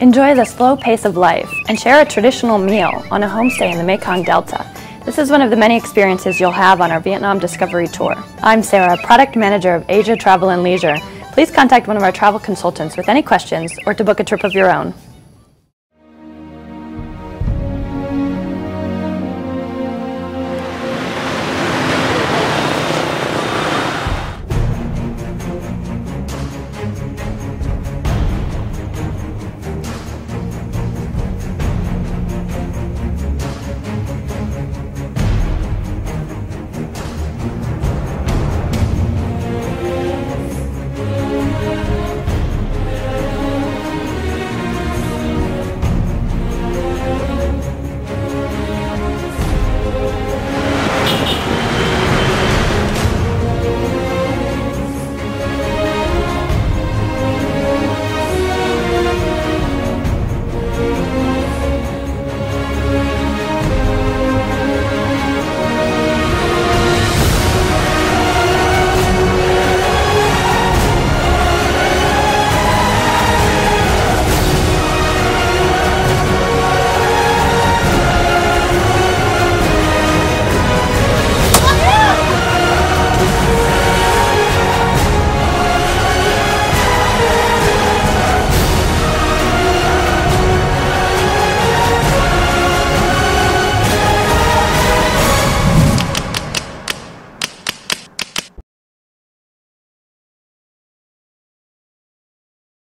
Enjoy the slow pace of life and share a traditional meal on a homestay in the Mekong Delta. This is one of the many experiences you'll have on our Vietnam Discovery Tour. I'm Sarah, Product Manager of Asia Travel and Leisure. Please contact one of our travel consultants with any questions or to book a trip of your own.